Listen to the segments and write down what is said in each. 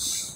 house.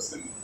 service and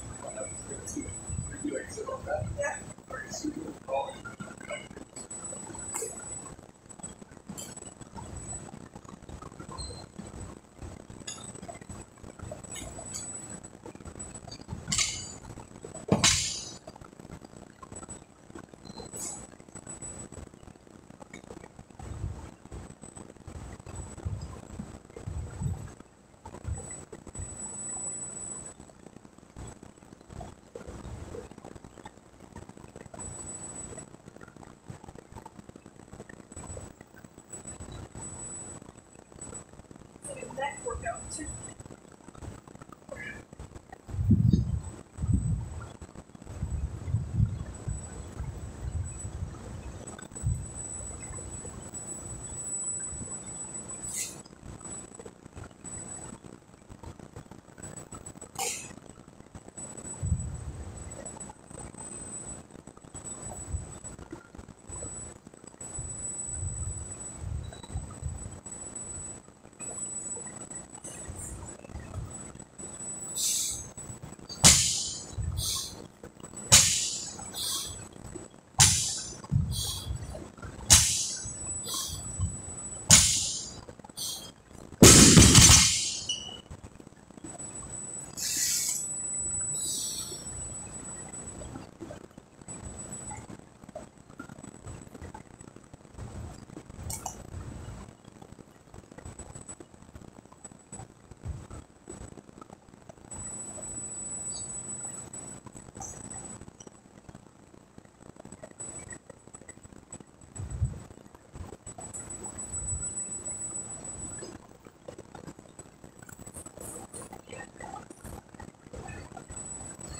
workout too.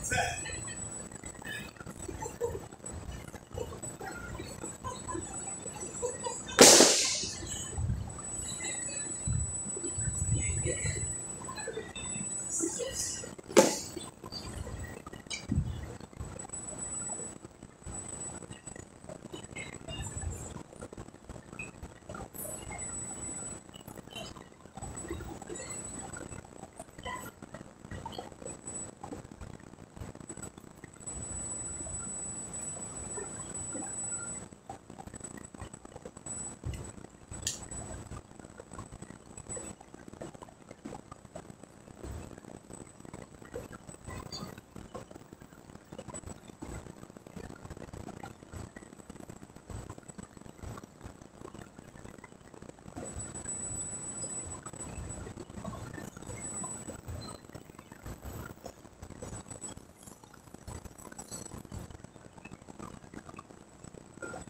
Set.